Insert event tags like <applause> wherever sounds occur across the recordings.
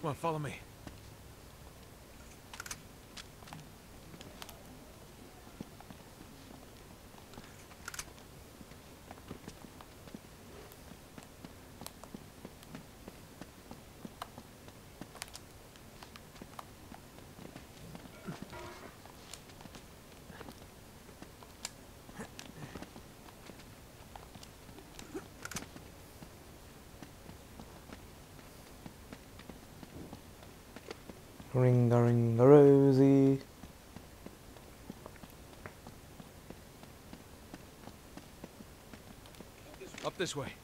Come on, follow me. Ring a ring a rosy. Up this way.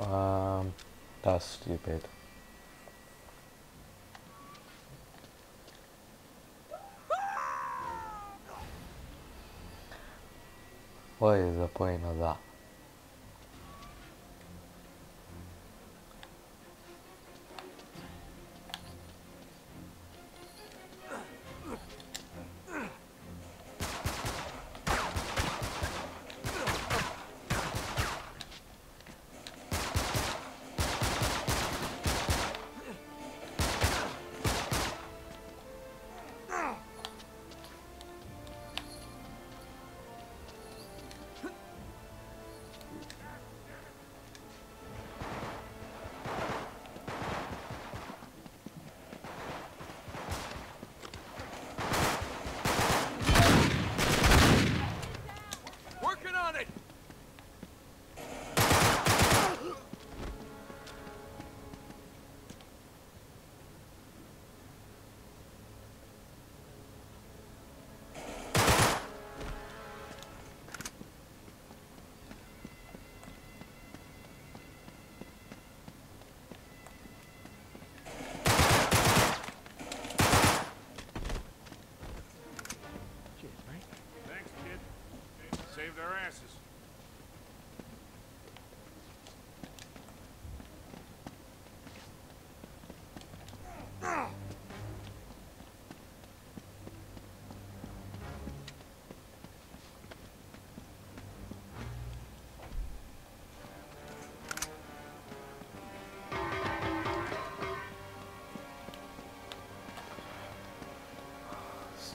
Um, that's stupid. What is the point of that?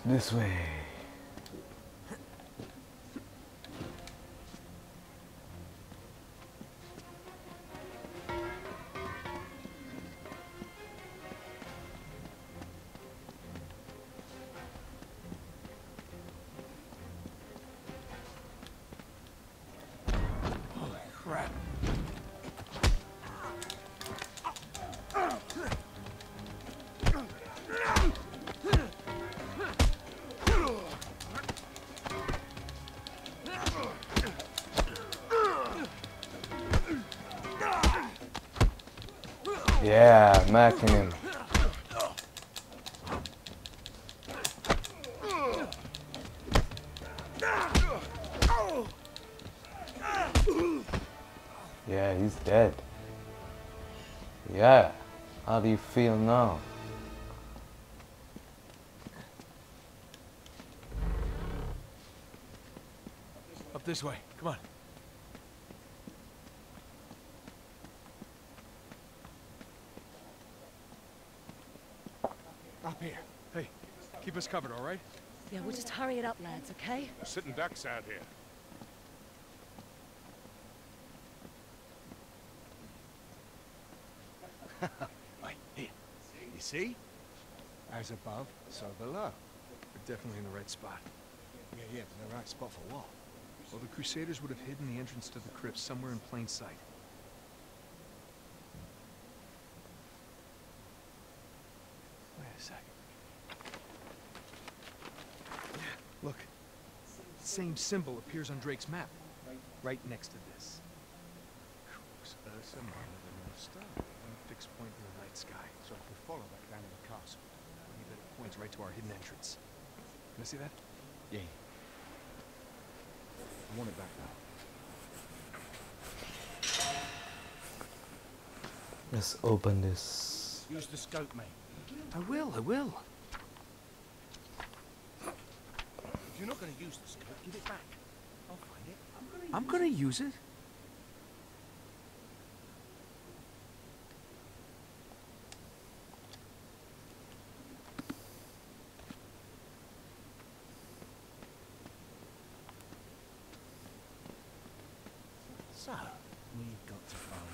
This way. Yeah, macking him. Yeah, he's dead. Yeah. How do you feel now? Up this way. Come on. Up here. Hey, keep us covered, all right? Yeah, we'll just hurry it up, lads, okay? We're sitting ducks out here. <laughs> Right, here. You see? As above, so below. We're definitely in the right spot. Yeah, yeah, but the right spot for what? Well, the Crusaders would have hidden the entrance to the crypt somewhere in plain sight. Wait a second. Yeah, look. Same symbol appears on Drake's map. Right next to this. Ursa Minor the North Star. One fixed point in the night sky. So if we follow that down to the castle, I believe that it points right to our hidden entrance. Can I see that? Yeah. I want it back now. Let's open this. Use the scope, mate. I will, I will. If you're not going to use the scope, give it back. I'll find it. I'm gonna use it. So, we've got to find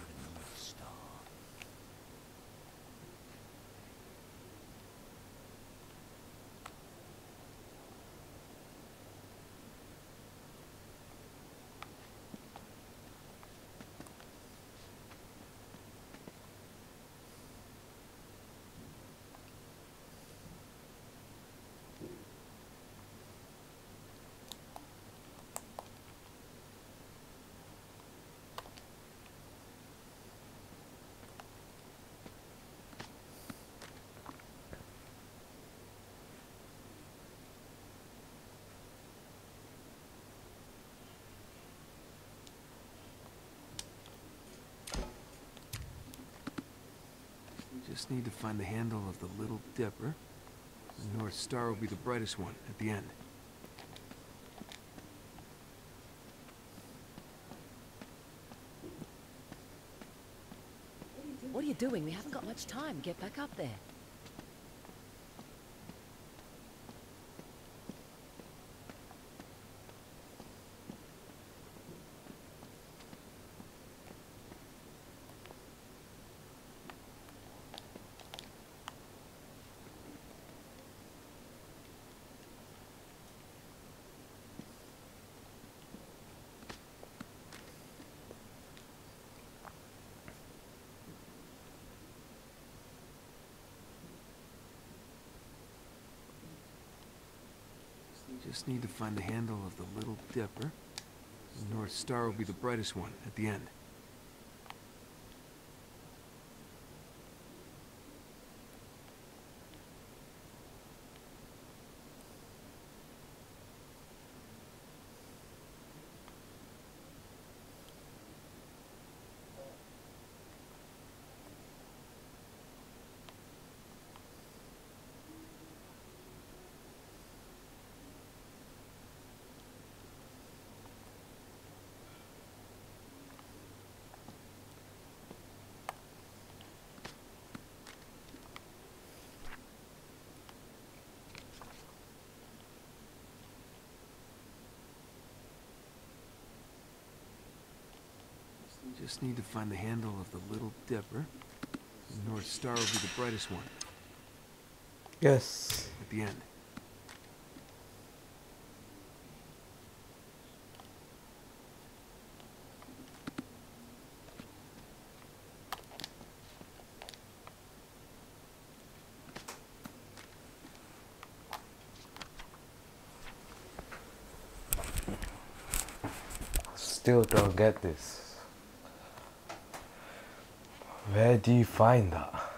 Just need to find the handle of the Little Dipper. The North Star will be the brightest one at the end. What are you doing? We haven't got much time. Get back up there. Just need to find the handle of the Little Dipper. The North Star will be the brightest one at the end. Just need to find the handle of the Little Dipper. The North Star will be the brightest one Yes. at the end. Still don't get this. Where do you find that?